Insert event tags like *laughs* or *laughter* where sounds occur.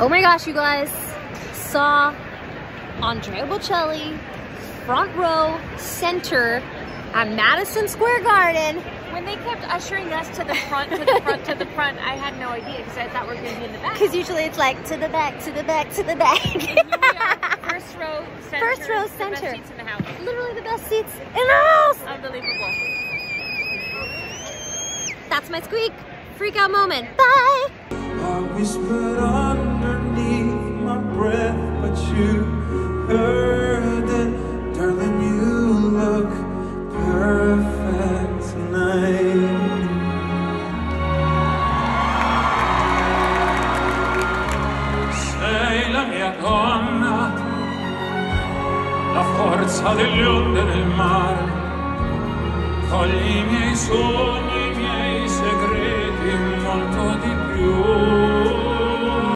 Oh my gosh, you guys. Saw Andrea Bocelli, front row, center at Madison Square Garden. When they kept ushering us to the front, to the front, to the front, I had no idea because I thought we were going to be in the back. Because usually it's like to the back, to the back, to the back. *laughs* First row, center. First row, the best center. seats in the house. Literally the best seats in the house. Unbelievable. That's my squeak. Freak out moment. Bye. You heard it. Darling, you look perfect tonight. Mia donna, la forza delle onde del mare. Cogli i miei sogni,